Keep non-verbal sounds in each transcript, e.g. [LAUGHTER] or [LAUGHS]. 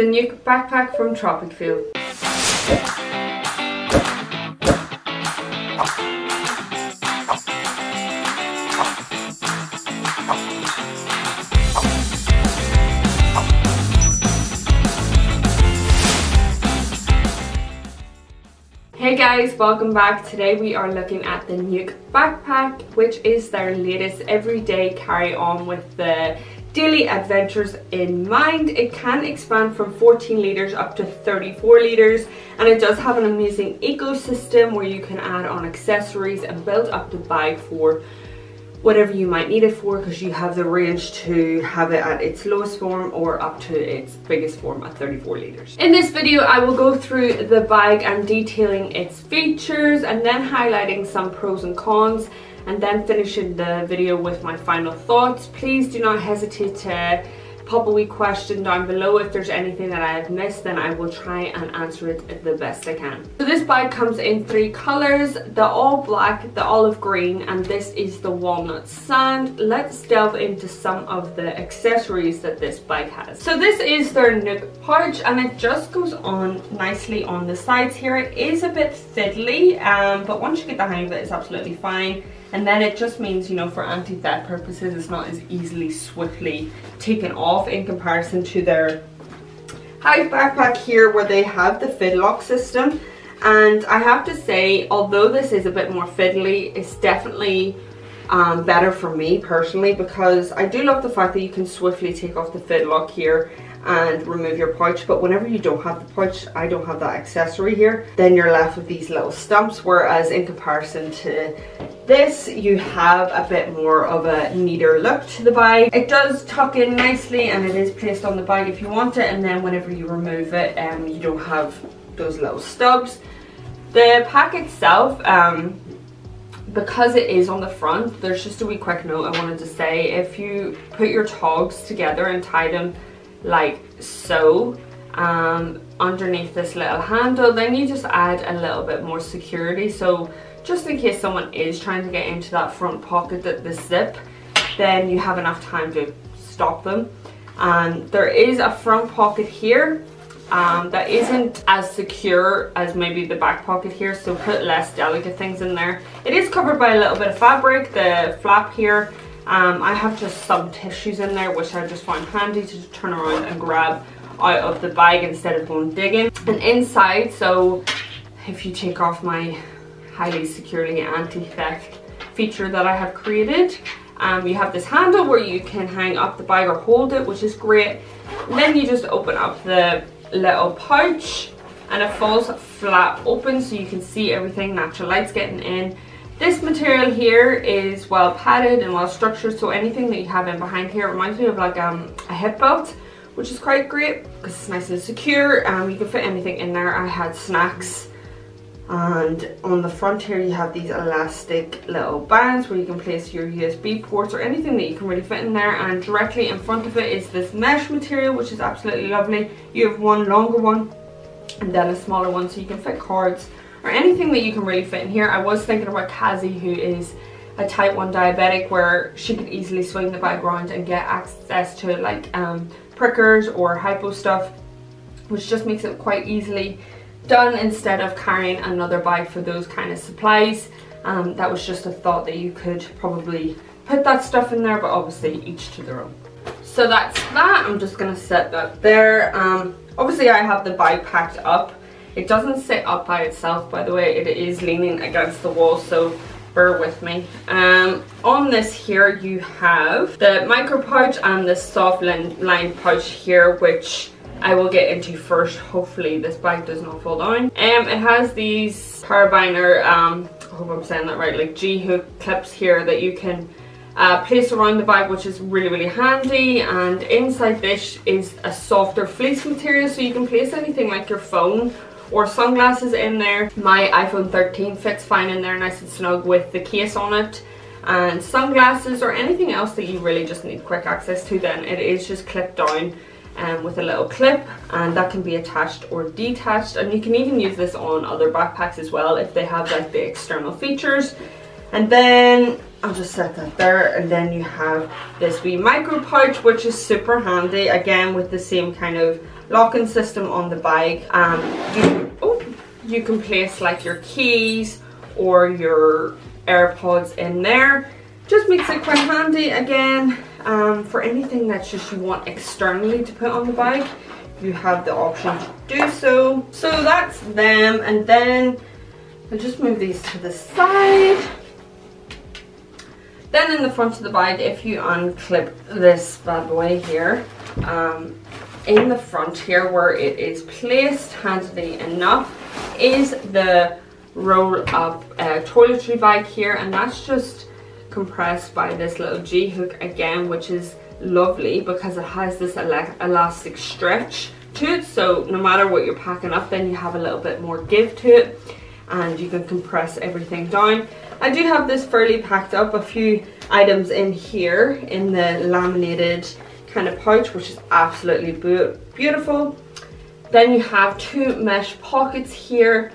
the new backpack from Tropicfeel. Hey guys, welcome back. Today we are looking at the Nook backpack, which is their latest everyday carry-on with the daily adventures in mind. It can expand from 14 litres up to 34 litres and it does have an amazing ecosystem where you can add on accessories and build up the bag for whatever you might need it for because you have the range to have it at its lowest form or up to its biggest form at 34 litres. In this video I will go through the bag and detailing its features and then highlighting some pros and cons and then finishing the video with my final thoughts. Please do not hesitate to pop a wee question down below if there's anything that I have missed then I will try and answer it the best I can. So this bag comes in three colours, the all black, the olive green and this is the walnut sand. Let's delve into some of the accessories that this bag has. So this is their Nook pouch and it just goes on nicely on the sides here. It is a bit fiddly um, but once you get the hang of it it's absolutely fine and then it just means you know for anti-theft purposes it's not as easily swiftly taken off in comparison to their Hive backpack here where they have the fidlock system. And I have to say although this is a bit more fiddly it's definitely um, better for me personally because I do love the fact that you can swiftly take off the fidlock here and remove your pouch but whenever you don't have the pouch I don't have that accessory here then you're left with these little stumps whereas in comparison to this you have a bit more of a neater look to the bag. It does tuck in nicely and it is placed on the bag if you want it and then whenever you remove it um, you don't have those little stubs. The pack itself, um, because it is on the front, there's just a wee quick note I wanted to say. If you put your togs together and tie them like so, um, underneath this little handle, then you just add a little bit more security. So just in case someone is trying to get into that front pocket, that the zip, then you have enough time to stop them. And there is a front pocket here um, that isn't as secure as maybe the back pocket here, so put less delicate things in there. It is covered by a little bit of fabric, the flap here. Um, I have just some tissues in there, which I just find handy to turn around and grab out of the bag instead of going digging. And inside, so if you take off my highly securely anti-theft feature that I have created. Um, you have this handle where you can hang up the bag or hold it, which is great. And then you just open up the little pouch and it falls flat open so you can see everything, natural light's getting in. This material here is well padded and well structured so anything that you have in behind here reminds me of like um, a hip belt which is quite great because it's nice and secure. Um, you can fit anything in there. I had snacks and on the front here you have these elastic little bands where you can place your USB ports or anything that you can really fit in there and directly in front of it is this mesh material which is absolutely lovely you have one longer one and then a smaller one so you can fit cards or anything that you can really fit in here I was thinking about Kazi who is a type 1 diabetic where she could easily swing the bag around and get access to like um, prickers or hypo stuff which just makes it quite easily done instead of carrying another bag for those kind of supplies. Um, that was just a thought that you could probably put that stuff in there, but obviously each to their own. So that's that. I'm just going to set that there. Um, obviously I have the bag packed up. It doesn't sit up by itself, by the way. It is leaning against the wall, so bear with me. Um, on this here, you have the micro pouch and the soft lined pouch here, which I will get into first. Hopefully this bag does not fall down. Um, it has these carabiner, um, I hope I'm saying that right, like G-hook clips here that you can uh, place around the bag which is really really handy and inside this is a softer fleece material so you can place anything like your phone or sunglasses in there. My iPhone 13 fits fine in there nice and snug with the case on it. And sunglasses or anything else that you really just need quick access to then it is just clipped down um, with a little clip and that can be attached or detached. And you can even use this on other backpacks as well if they have like the external features. And then I'll just set that there and then you have this wee micro pouch which is super handy again with the same kind of locking system on the bike Um, you, oh, you can place like your keys or your AirPods in there. Just makes it quite handy again um, for anything that's just you want externally to put on the bike You have the option to do so. So that's them and then I'll just move these to the side. Then in the front of the bike, if you unclip this bad boy here, um, in the front here where it is placed handily enough is the roll up uh, toiletry bag here and that's just compressed by this little G hook again which is lovely because it has this el elastic stretch to it so no matter what you're packing up then you have a little bit more give to it and you can compress everything down. I do have this fairly packed up, a few items in here in the laminated kind of pouch which is absolutely beautiful. Then you have two mesh pockets here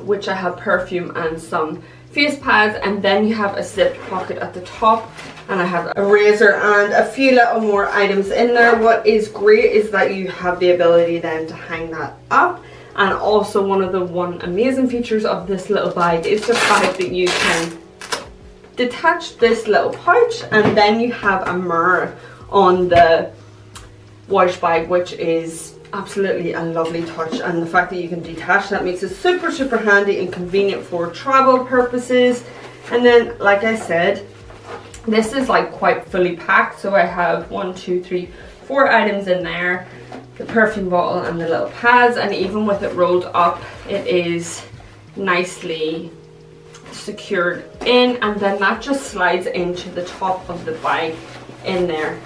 which I have perfume and some face pads and then you have a zipped pocket at the top and I have a razor and a few little more items in there. What is great is that you have the ability then to hang that up and also one of the one amazing features of this little bag is the fact that you can detach this little pouch and then you have a mirror on the wash bag which is absolutely a lovely touch. And the fact that you can detach that makes it super super handy and convenient for travel purposes. And then like I said this is like quite fully packed. So I have one two three four items in there the perfume bottle and the little pads. And even with it rolled up it is nicely secured in. And then that just slides into the top of the bag in there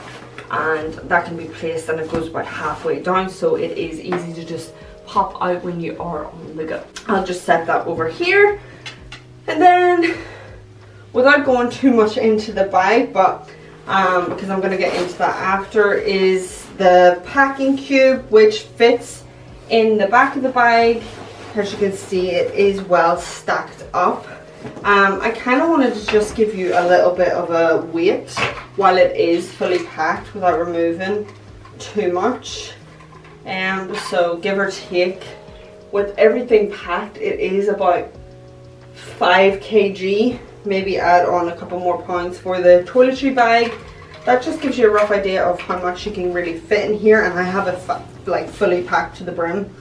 and that can be placed and it goes about halfway down. So it is easy to just pop out when you are on the go. I'll just set that over here. And then without going too much into the bag but um, because I'm going to get into that after is the packing cube which fits in the back of the bag. As you can see it is well stacked up um, I kind of wanted to just give you a little bit of a weight while it is fully packed without removing too much. And um, so give or take, with everything packed, it is about 5 kg. Maybe add on a couple more pounds for the toiletry bag. That just gives you a rough idea of how much you can really fit in here. And I have it like fully packed to the brim.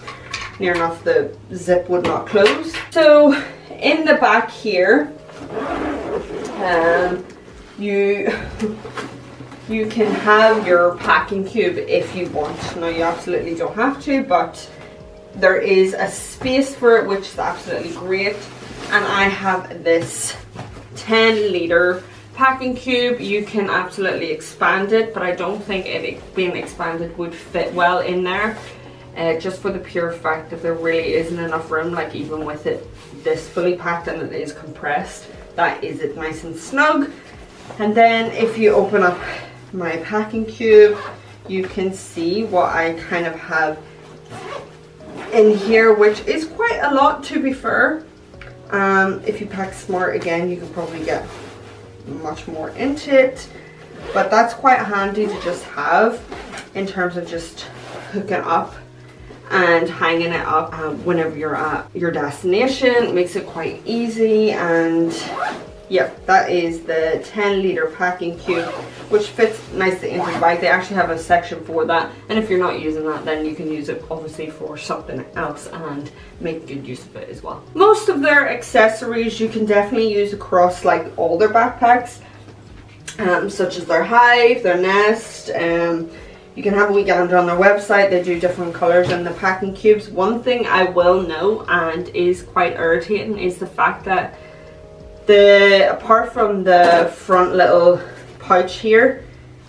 Near enough the zip would not close. So in the back here, um, you [LAUGHS] you can have your packing cube if you want. Now you absolutely don't have to, but there is a space for it, which is absolutely great. And I have this 10 litre packing cube. You can absolutely expand it, but I don't think it being expanded would fit well in there. Uh, just for the pure fact that there really isn't enough room, like even with it this fully packed and it is compressed, that is it nice and snug. And then if you open up my packing cube, you can see what I kind of have in here, which is quite a lot to be fair. Um, if you pack smart again, you can probably get much more into it. But that's quite handy to just have in terms of just hooking up and hanging it up um, whenever you're at your destination. It makes it quite easy and yeah, that is the 10 litre packing cube, which fits nicely into the bag. They actually have a section for that. And if you're not using that, then you can use it obviously for something else and make good use of it as well. Most of their accessories you can definitely use across like all their backpacks, um, such as their hive, their nest, um, you can have a wee gander on their website. They do different colours in the packing cubes. One thing I will know and is quite irritating is the fact that the apart from the front little pouch here,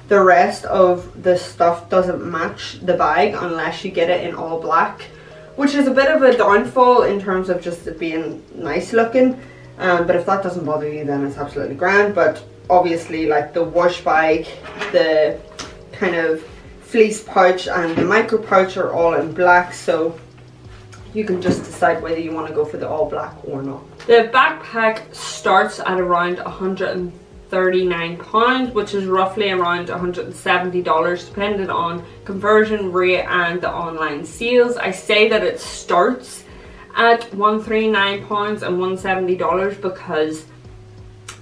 the rest of the stuff doesn't match the bag unless you get it in all black. Which is a bit of a downfall in terms of just it being nice looking. Um, but if that doesn't bother you then it's absolutely grand. But obviously like the wash bag, the kind of fleece pouch and the micro pouch are all in black so you can just decide whether you want to go for the all black or not. The backpack starts at around 139 pounds which is roughly around $170 depending on conversion rate and the online sales. I say that it starts at £139 and $170 because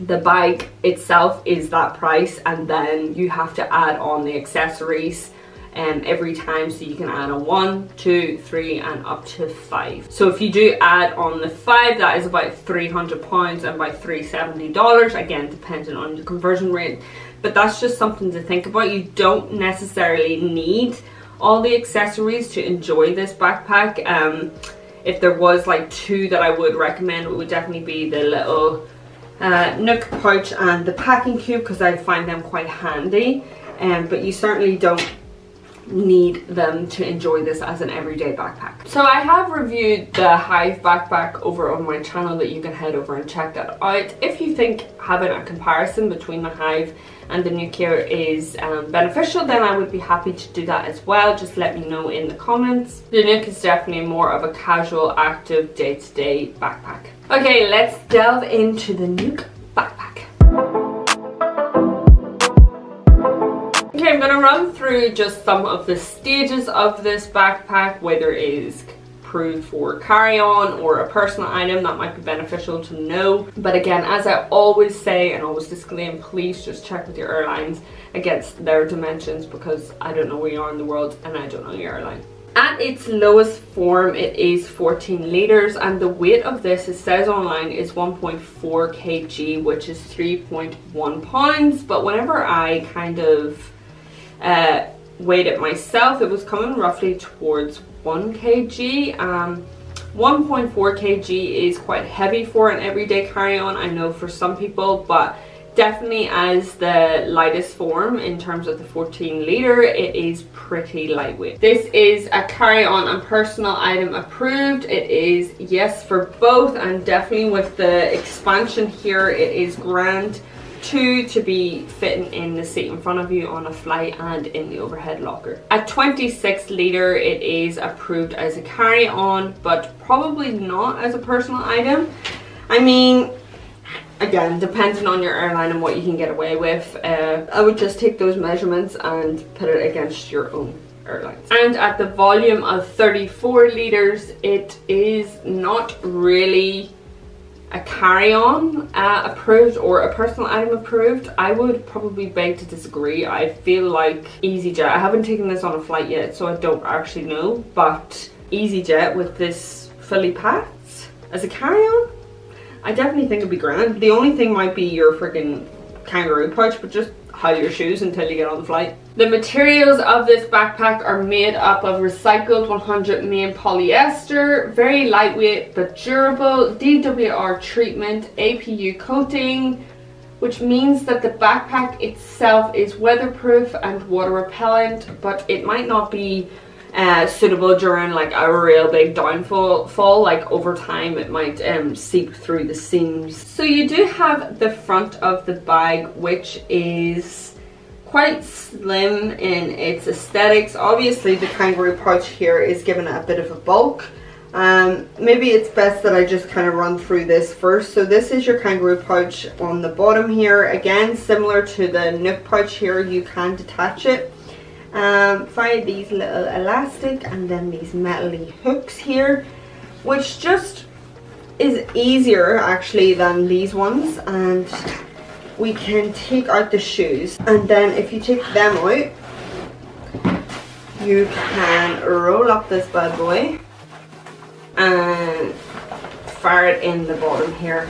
the bag itself is that price and then you have to add on the accessories um, every time so you can add a one two three and up to five. So if you do add on the five that is about 300 pounds and about 370 dollars again depending on the conversion rate. But that's just something to think about. You don't necessarily need all the accessories to enjoy this backpack. Um, if there was like two that I would recommend it would definitely be the little uh, nook pouch and the packing cube because I find them quite handy. Um, but you certainly don't need them to enjoy this as an everyday backpack. So I have reviewed the Hive backpack over on my channel that you can head over and check that out. If you think having a comparison between the Hive and the Nook is um, beneficial then I would be happy to do that as well. Just let me know in the comments. The Nook is definitely more of a casual active day-to-day -day backpack. Okay let's delve into the Nook backpack. I'm gonna run through just some of the stages of this backpack, whether it is approved for carry-on or a personal item that might be beneficial to know. But again, as I always say and always disclaim, please just check with your airlines against their dimensions because I don't know where you are in the world and I don't know your airline. At its lowest form, it is 14 liters and the weight of this, it says online, is 1.4 kg, which is 3.1 pounds. But whenever I kind of uh, weighed it myself, it was coming roughly towards 1 kg. Um, 1.4 kg is quite heavy for an everyday carry-on, I know for some people, but definitely as the lightest form in terms of the 14 litre, it is pretty lightweight. This is a carry-on and personal item approved. It is yes for both and definitely with the expansion here, it is grand two to be fitting in the seat in front of you on a flight and in the overhead locker. At 26 litre it is approved as a carry-on but probably not as a personal item. I mean again depending on your airline and what you can get away with uh, I would just take those measurements and put it against your own airlines. And at the volume of 34 litres it is not really a carry-on uh, approved or a personal item approved, I would probably beg to disagree. I feel like EasyJet, I haven't taken this on a flight yet, so I don't actually know, but EasyJet with this fully packed as a carry-on, I definitely think it'd be grand. The only thing might be your freaking kangaroo pouch, but just hide your shoes until you get on the flight. The materials of this backpack are made up of recycled 100 main polyester, very lightweight but durable, DWR treatment, APU coating, which means that the backpack itself is weatherproof and water repellent, but it might not be uh, suitable during like a real big downfall fall like over time it might um, seep through the seams. So you do have the front of the bag which is quite slim in its aesthetics obviously the kangaroo pouch here is given a bit of a bulk um, maybe it's best that I just kind of run through this first. So this is your kangaroo pouch on the bottom here. Again, similar to the Nook pouch here, you can detach it um, find these little elastic and then these metally hooks here which just is easier actually than these ones and we can take out the shoes and then if you take them out you can roll up this bad boy and fire it in the bottom here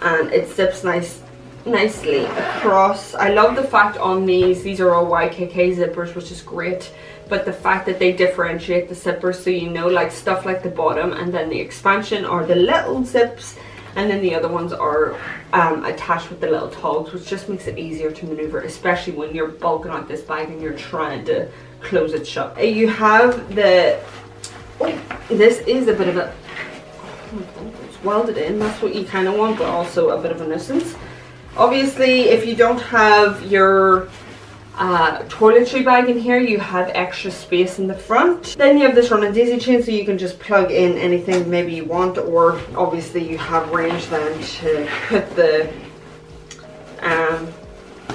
and it zips nice nicely across. I love the fact on these, these are all YKK zippers, which is great. But the fact that they differentiate the zippers so you know like stuff like the bottom and then the expansion or the little zips and then the other ones are um, attached with the little togs which just makes it easier to maneuver especially when you're bulking out this bag and you're trying to close it shut. Uh, you have the, oh, this is a bit of a, it's welded in, that's what you kind of want but also a bit of a nuisance. Obviously, if you don't have your uh, toiletry bag in here, you have extra space in the front. Then you have this running daisy chain so you can just plug in anything maybe you want or obviously you have range then to put the um,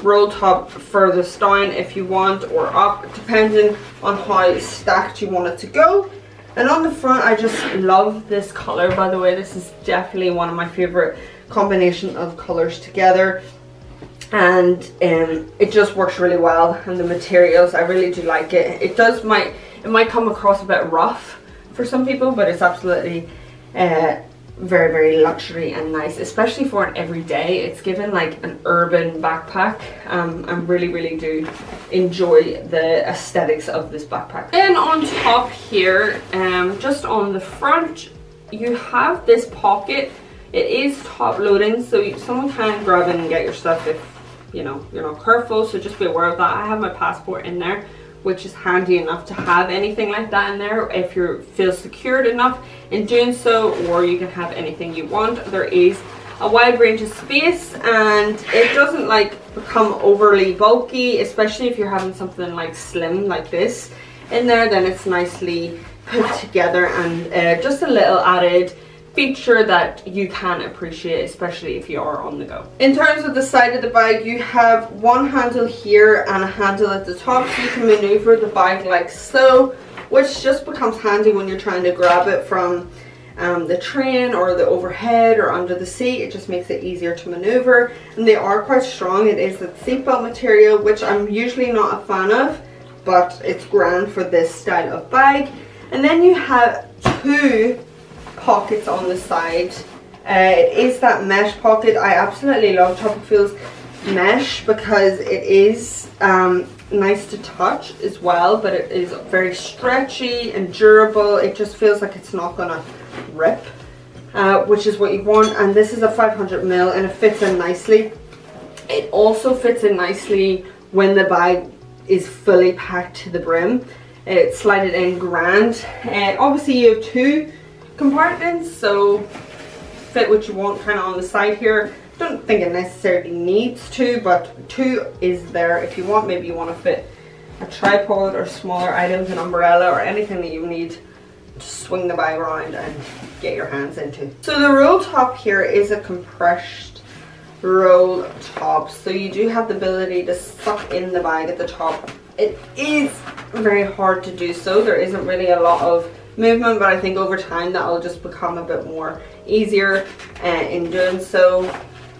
roll top furthest down if you want or up depending on how stacked you want it to go. And on the front I just love this color by the way. This is definitely one of my favorite combination of colors together and um, it just works really well and the materials I really do like it. It does might it might come across a bit rough for some people but it's absolutely uh, very very luxury and nice especially for an everyday. It's given like an urban backpack. Um, I really really do enjoy the aesthetics of this backpack. Then on top here um, just on the front you have this pocket. It is top loading so someone can grab and get your stuff if you know you're not careful so just be aware of that. I have my passport in there which is handy enough to have anything like that in there if you feel secured enough. In doing so or you can have anything you want. There is a wide range of space and it doesn't like become overly bulky especially if you're having something like slim like this in there then it's nicely put together and uh, just a little added feature that you can appreciate, especially if you are on the go. In terms of the side of the bag, you have one handle here and a handle at the top so you can maneuver the bag like so, which just becomes handy when you're trying to grab it from um, the train or the overhead or under the seat. It just makes it easier to maneuver. And they are quite strong. It is the seatbelt material, which I'm usually not a fan of, but it's grand for this style of bag. And then you have two pockets on the side. Uh, it is that mesh pocket. I absolutely love Tropicfeel's mesh because it is um, nice to touch as well, but it is very stretchy and durable. It just feels like it's not gonna rip, uh, which is what you want. And this is a 500 mil and it fits in nicely. It also fits in nicely when the bag is fully packed to the brim. It's slided in grand. And obviously you have two compartments so fit what you want kind of on the side here. Don't think it necessarily needs to but two is there if you want. Maybe you want to fit a tripod or smaller items an umbrella or anything that you need to swing the bag around and get your hands into. So the roll top here is a compressed roll top. So you do have the ability to suck in the bag at the top. It is very hard to do so. There isn't really a lot of movement but I think over time that will just become a bit more easier uh, in doing so.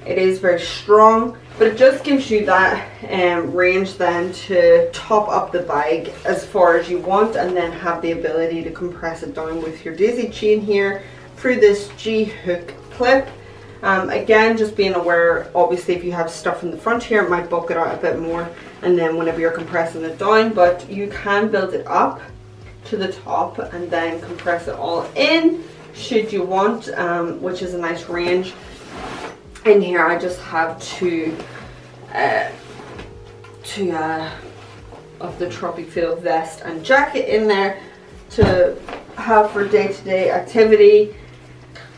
It is very strong but it just gives you that um, range then to top up the bag as far as you want and then have the ability to compress it down with your daisy chain here through this G-hook clip. Um, again just being aware obviously if you have stuff in the front here it might bulk it out a bit more and then whenever you're compressing it down but you can build it up to the top and then compress it all in should you want um, which is a nice range. In here I just have two uh, two uh, of the Tropicfeel vest and jacket in there to have for day-to-day -day activity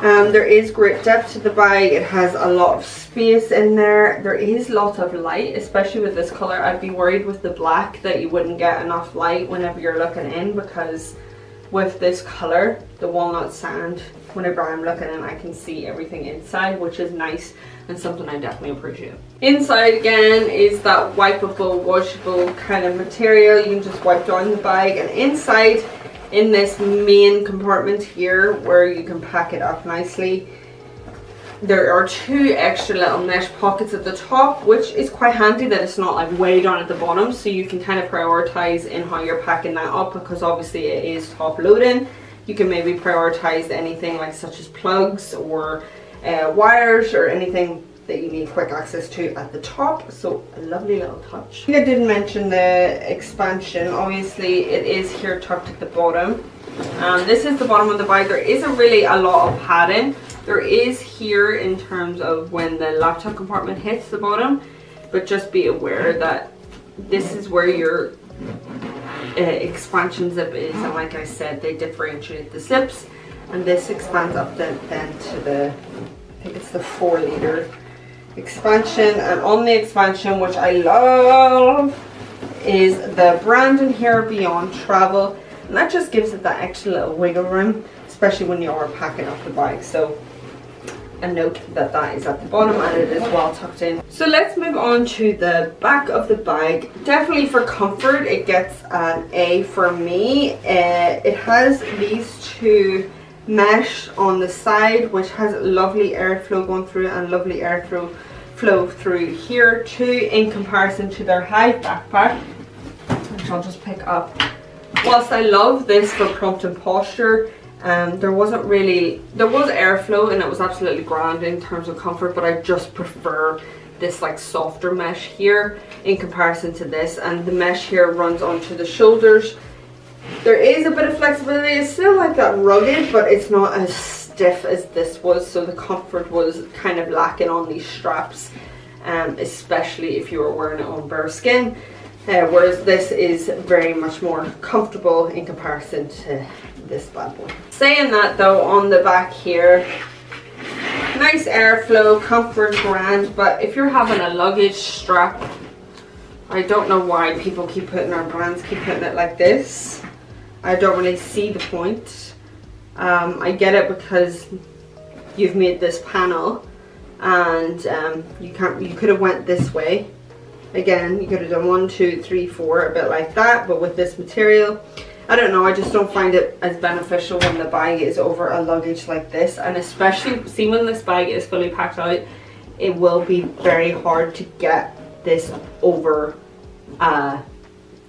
um, there is great depth to the bag. It has a lot of space in there. There is lots of light, especially with this color. I'd be worried with the black that you wouldn't get enough light whenever you're looking in because with this color, the walnut sand, whenever I'm looking in, I can see everything inside, which is nice and something I definitely appreciate. Inside again is that wipeable, washable kind of material. You can just wipe down the bag and inside in this main compartment here where you can pack it up nicely. There are two extra little mesh pockets at the top, which is quite handy that it's not like way down at the bottom. So you can kind of prioritize in how you're packing that up because obviously it is top loading. You can maybe prioritize anything like such as plugs or uh, wires or anything that you need quick access to at the top. So a lovely little touch. I didn't mention the expansion. Obviously it is here tucked at the bottom. Um, this is the bottom of the bag. There isn't really a lot of padding. There is here in terms of when the laptop compartment hits the bottom but just be aware that this is where your uh, expansion zip is and like I said they differentiate the zips and this expands up then, then to the I think it's the four liter expansion and on the expansion which I love is the Brandon here Beyond Travel and that just gives it that extra little wiggle room especially when you are packing up the bike so a note that that is at the bottom and it is well tucked in. So let's move on to the back of the bag. Definitely for comfort, it gets an A for me. Uh, it has these two mesh on the side which has lovely airflow going through and lovely airflow flow through here too in comparison to their Hive backpack which I'll just pick up. Whilst I love this for prompt and posture um, there wasn't really, there was airflow and it was absolutely grand in terms of comfort, but I just prefer this like softer mesh here in comparison to this and the mesh here runs onto the shoulders. There is a bit of flexibility, it's still like that rugged, but it's not as stiff as this was, so the comfort was kind of lacking on these straps, um, especially if you were wearing it on bare skin. Uh, whereas this is very much more comfortable in comparison to this bad boy. Saying that though, on the back here, nice airflow, comfort grand, but if you're having a luggage strap, I don't know why people keep putting our brands, keep putting it like this. I don't really see the point. Um, I get it because you've made this panel and um, you can't you could have went this way again you could have done one two three four a bit like that but with this material I don't know, I just don't find it as beneficial when the bag is over a luggage like this. And especially, see when this bag is fully packed out, it will be very hard to get this over uh,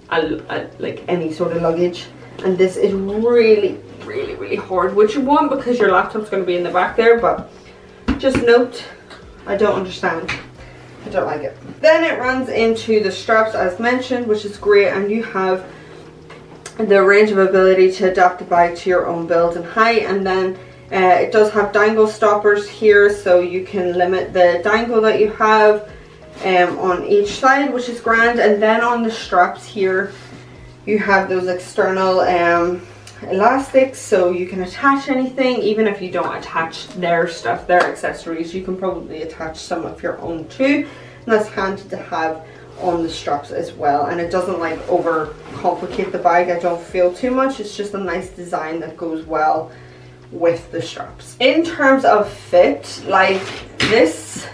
a, a, like any sort of luggage. And this is really, really, really hard, which you want because your laptop's going to be in the back there. But just note, I don't understand. I don't like it. Then it runs into the straps as mentioned, which is great. And you have the range of ability to adapt the bike to your own build and height and then uh, it does have dangle stoppers here so you can limit the dangle that you have um, on each side which is grand and then on the straps here you have those external um, elastics so you can attach anything. Even if you don't attach their stuff their accessories you can probably attach some of your own too. And that's handy to have on the straps as well. And it doesn't like over complicate the bag. I don't feel too much. It's just a nice design that goes well with the straps. In terms of fit like this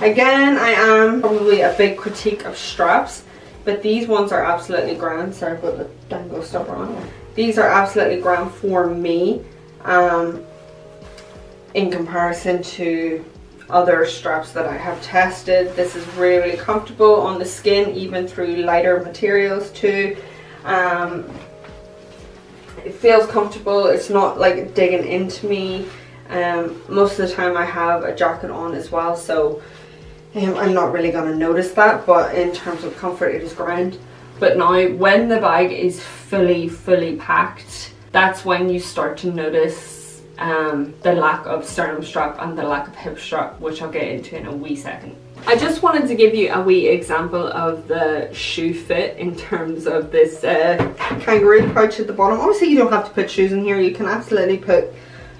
again I am probably a big critique of straps but these ones are absolutely grand sorry put the dangle stopper on these are absolutely grand for me um, in comparison to other straps that I have tested. This is really, really comfortable on the skin, even through lighter materials too. Um, it feels comfortable. It's not like digging into me. Um, most of the time I have a jacket on as well, so um, I'm not really going to notice that. But in terms of comfort, it is grand. But now, when the bag is fully, fully packed, that's when you start to notice um, the lack of sternum strap and the lack of hip strap, which I'll get into in a wee second. I just wanted to give you a wee example of the shoe fit in terms of this uh, kangaroo pouch at the bottom. Obviously you don't have to put shoes in here, you can absolutely put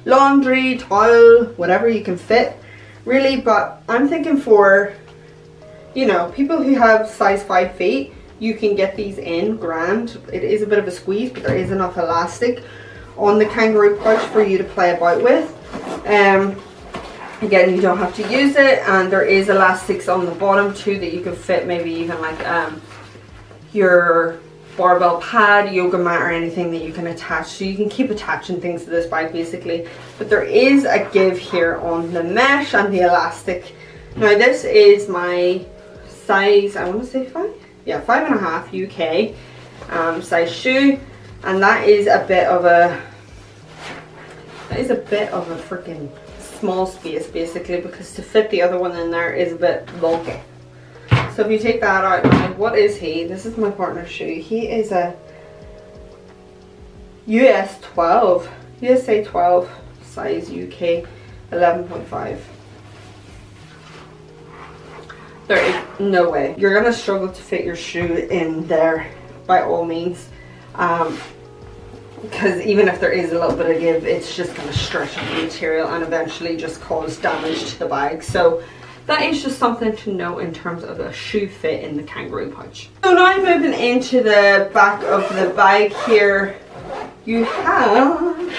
laundry, towel, whatever you can fit really, but I'm thinking for, you know, people who have size 5 feet, you can get these in grand. It is a bit of a squeeze, but there is enough elastic on the kangaroo pouch for you to play about with. Um, again, you don't have to use it and there is elastics on the bottom too that you can fit maybe even like um, your barbell pad, yoga mat or anything that you can attach. So you can keep attaching things to this bike basically. But there is a give here on the mesh and the elastic. Now this is my size, I want to say five? Yeah, five and a half UK um, size shoe and that is a bit of a that is a bit of a freaking small space basically because to fit the other one in there is a bit bulky so if you take that out what is he? This is my partner's shoe he is a US 12 USA 12 size UK 11.5 there is no way. You're gonna struggle to fit your shoe in there by all means. Um, because even if there is a little bit of give it's just to stretch out the material and eventually just cause damage to the bag. So that is just something to know in terms of a shoe fit in the kangaroo pouch. So now moving into the back of the bag here, you have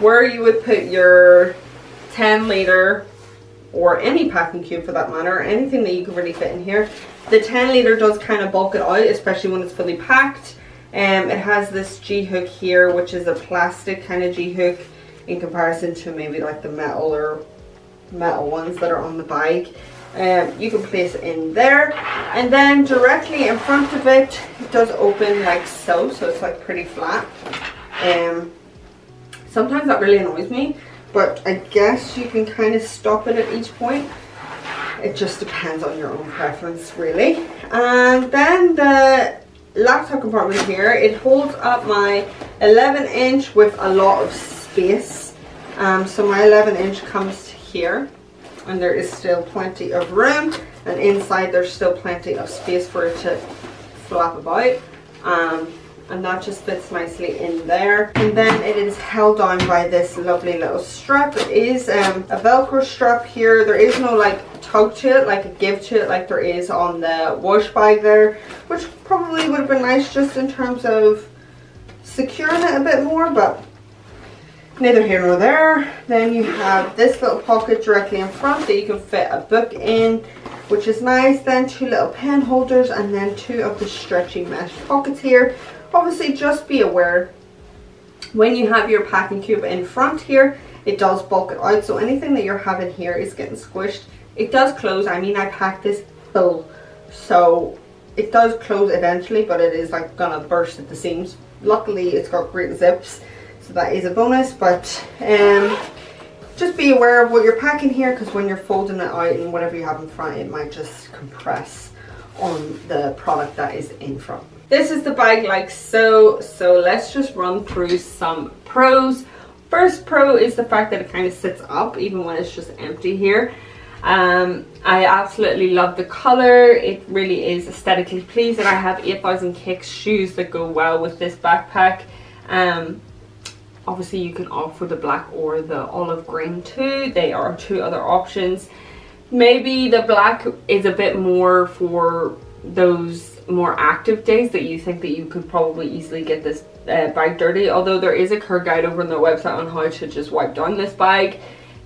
where you would put your 10 litre or any packing cube for that matter, anything that you can really fit in here. The 10 litre does kind of bulk it out, especially when it's fully packed. Um, it has this G-hook here, which is a plastic kind of G-hook in comparison to maybe like the metal or metal ones that are on the bike. Um, you can place it in there and then directly in front of it, it does open like so, so it's like pretty flat. Um, sometimes that really annoys me, but I guess you can kind of stop it at each point. It just depends on your own preference really. And then the laptop compartment here, it holds up my 11 inch with a lot of space. Um, so my 11 inch comes here and there is still plenty of room and inside there's still plenty of space for it to flap about um, and that just fits nicely in there. And then it is held down by this lovely little strap. It is um, a velcro strap here. There is no like tug to it like a give to it like there is on the wash bag there which probably would have been nice just in terms of securing it a bit more but neither here nor there. Then you have this little pocket directly in front that you can fit a book in, which is nice. Then two little pen holders and then two of the stretchy mesh pockets here. Obviously just be aware when you have your packing cube in front here, it does bulk it out. So anything that you're having here is getting squished. It does close. I mean, I packed this full. So it does close eventually, but it is like gonna burst at the seams. Luckily, it's got great zips so that is a bonus, but um, just be aware of what you're packing here because when you're folding it out and whatever you have in front, it might just compress on the product that is in front. This is the bag like so, so let's just run through some pros. First pro is the fact that it kind of sits up even when it's just empty here. Um, I absolutely love the color. It really is aesthetically pleasing. I have 8000 kicks shoes that go well with this backpack. Um, obviously you can opt for the black or the olive green too. They are two other options. Maybe the black is a bit more for those more active days that you think that you could probably easily get this uh, bag dirty. Although there is a care guide over on their website on how to just wipe down this bag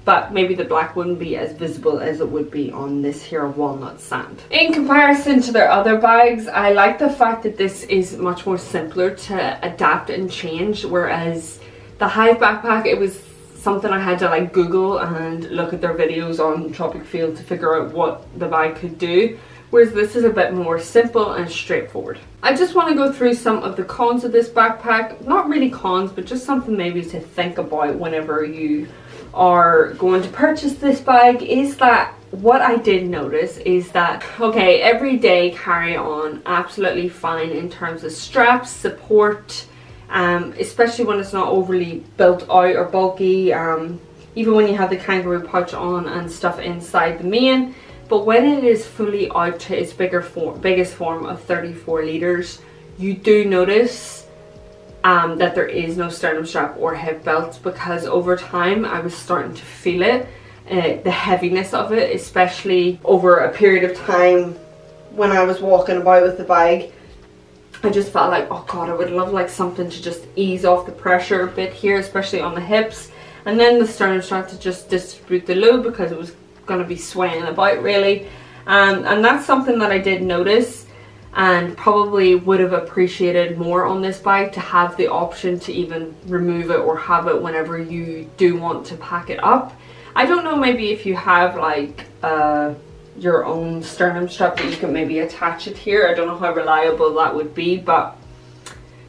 but maybe the black wouldn't be as visible as it would be on this here walnut sand. In comparison to their other bags, I like the fact that this is much more simpler to adapt and change, whereas the Hive backpack, it was something I had to like Google and look at their videos on Tropicfeel to figure out what the bag could do. Whereas this is a bit more simple and straightforward. I just want to go through some of the cons of this backpack. Not really cons, but just something maybe to think about whenever you are going to purchase this bag is that what I did notice is that, okay, everyday carry on, absolutely fine in terms of straps, support, um, especially when it's not overly built out or bulky. Um, even when you have the kangaroo pouch on and stuff inside the main. But when it is fully out to its bigger form, biggest form of 34 litres, you do notice um, that there is no sternum strap or hip belt because over time I was starting to feel it, uh, the heaviness of it, especially over a period of time when I was walking about with the bag I just felt like, oh god, I would love like something to just ease off the pressure a bit here, especially on the hips. And then the sternum strap to just distribute the load because it was going to be swaying about really. Um, and that's something that I did notice and probably would have appreciated more on this bike to have the option to even remove it or have it whenever you do want to pack it up. I don't know maybe if you have like uh, your own sternum strap that you can maybe attach it here. I don't know how reliable that would be, but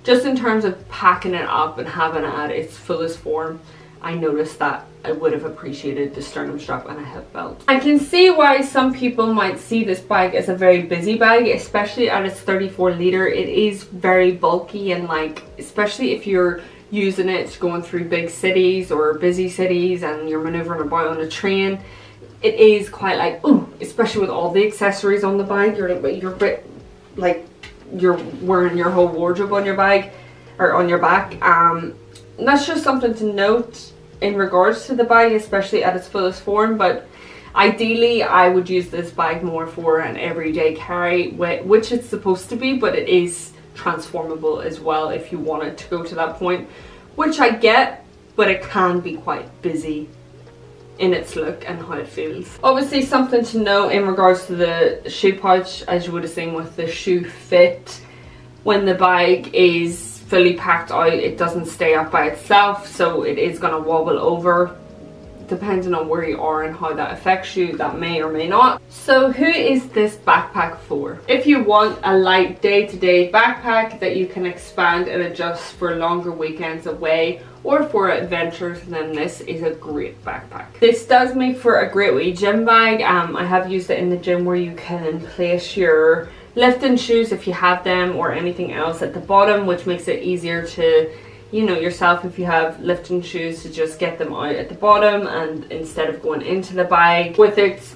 just in terms of packing it up and having it at its fullest form, I noticed that I would have appreciated the sternum strap and a hip belt. I can see why some people might see this bag as a very busy bag, especially at its 34 litre. It is very bulky and like, especially if you're using it going through big cities or busy cities and you're maneuvering about on a train, it is quite like, especially with all the accessories on the bag, you're like, you're bit, like, you're wearing your whole wardrobe on your bag, or on your back. Um, that's just something to note in regards to the bag, especially at its fullest form, but ideally I would use this bag more for an everyday carry, which it's supposed to be, but it is transformable as well if you want it to go to that point, which I get, but it can be quite busy in its look and how it feels. Obviously something to know in regards to the shoe pouch as you would have seen with the shoe fit when the bag is fully packed out it doesn't stay up by itself so it is going to wobble over depending on where you are and how that affects you that may or may not so who is this backpack for if you want a light day-to-day -day backpack that you can expand and adjust for longer weekends away or for adventures then this is a great backpack. This does make for a great wee gym bag. Um, I have used it in the gym where you can place your lifting shoes if you have them or anything else at the bottom which makes it easier to you know yourself if you have lifting shoes to just get them out at the bottom and instead of going into the bag. With its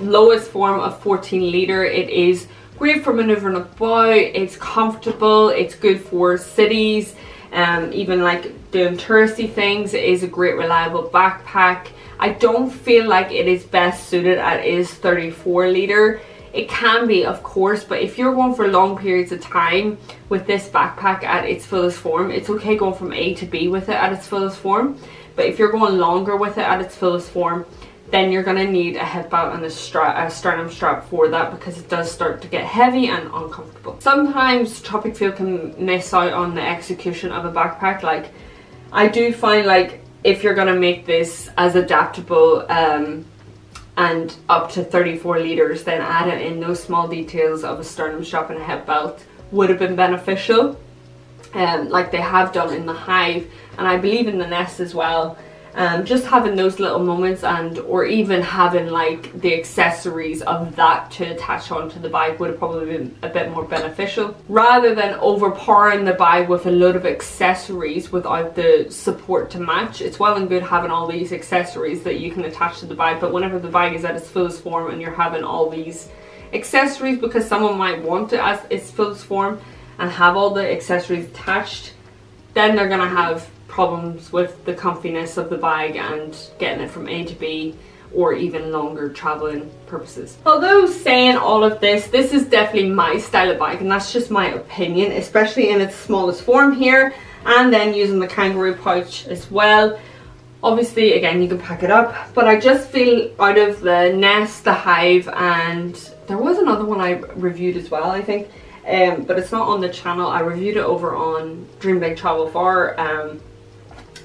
lowest form of 14 litre it is great for manoeuvring about, it's comfortable, it's good for cities um, even like doing touristy things it is a great reliable backpack I don't feel like it is best suited at is 34 litre it can be of course but if you're going for long periods of time with this backpack at its fullest form it's okay going from A to B with it at its fullest form but if you're going longer with it at its fullest form then you're to need a hip belt and a, stra a sternum strap for that because it does start to get heavy and uncomfortable. Sometimes Tropicfeel can miss out on the execution of a backpack. Like, I do find like if you're to make this as adaptable um, and up to 34 litres, then adding in those small details of a sternum strap and a hip belt would have been beneficial. Um, like they have done in the Hive and I believe in the Nest as well um, just having those little moments and or even having like the accessories of that to attach onto the bag would have probably been a bit more beneficial. Rather than overpowering the bag with a load of accessories without the support to match it's well and good having all these accessories that you can attach to the bag but whenever the bag is at its fullest form and you're having all these accessories because someone might want it as its fullest form and have all the accessories attached then they're gonna have problems with the comfiness of the bag and getting it from A to B or even longer traveling purposes. Although saying all of this, this is definitely my style of bag and that's just my opinion, especially in its smallest form here and then using the kangaroo pouch as well. Obviously, again, you can pack it up, but I just feel out of the Nest, the Hive, and there was another one I reviewed as well, I think, um, but it's not on the channel. I reviewed it over on Dream Big Travel Far. Um,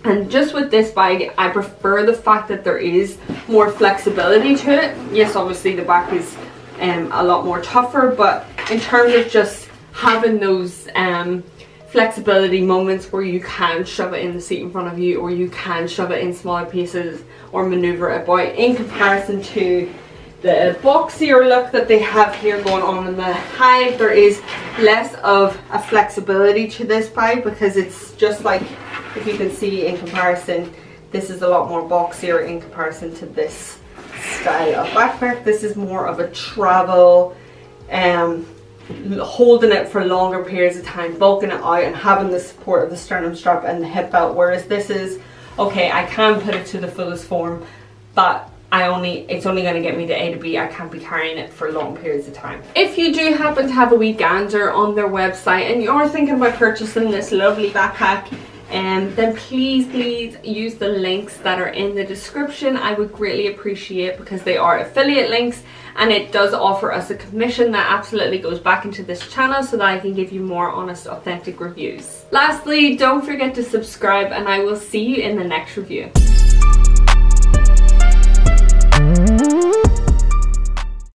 and just with this bag, I prefer the fact that there is more flexibility to it. Yes, obviously the back is um, a lot more tougher, but in terms of just having those um, flexibility moments where you can shove it in the seat in front of you or you can shove it in smaller pieces or maneuver it about in comparison to the boxier look that they have here going on in the Hive, there is less of a flexibility to this bag because it's just like if you can see in comparison this is a lot more boxier in comparison to this style of backpack this is more of a travel um holding it for longer periods of time bulking it out and having the support of the sternum strap and the hip belt whereas this is okay I can put it to the fullest form but I only, it's only going to get me to A to B. I can't be carrying it for long periods of time. If you do happen to have a wee gander on their website and you're thinking about purchasing this lovely backpack, um, then please, please use the links that are in the description. I would greatly appreciate because they are affiliate links and it does offer us a commission that absolutely goes back into this channel so that I can give you more honest, authentic reviews. Lastly, don't forget to subscribe and I will see you in the next review.